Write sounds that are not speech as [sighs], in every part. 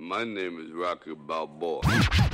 my name is Rocky Balboa.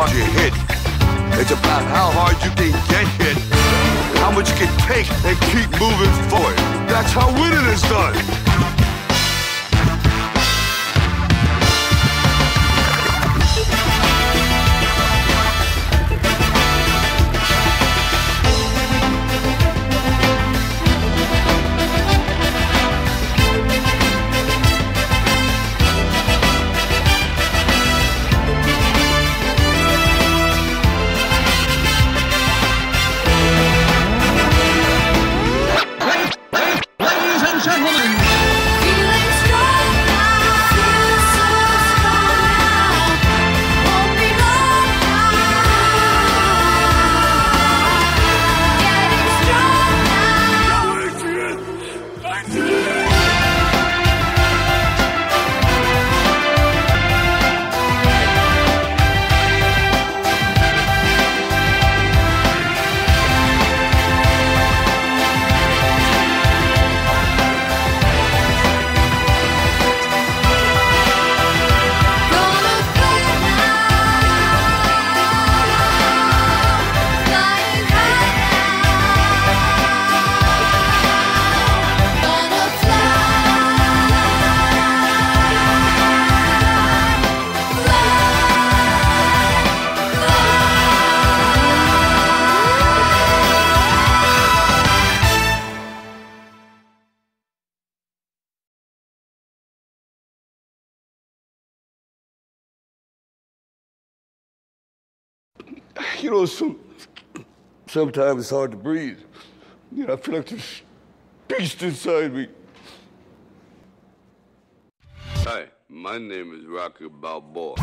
Hard you hit. It's about how hard you can get hit. How much you can take and keep moving forward. That's how winning is done. [sighs] You know, some, sometimes it's hard to breathe. You know, I feel like this beast inside me. Hi, my name is Rocky Balboa.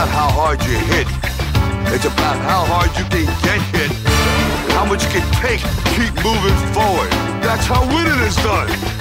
About how hard you hit. It's about how hard you can get hit. How much you can take, keep moving forward. That's how winning is done.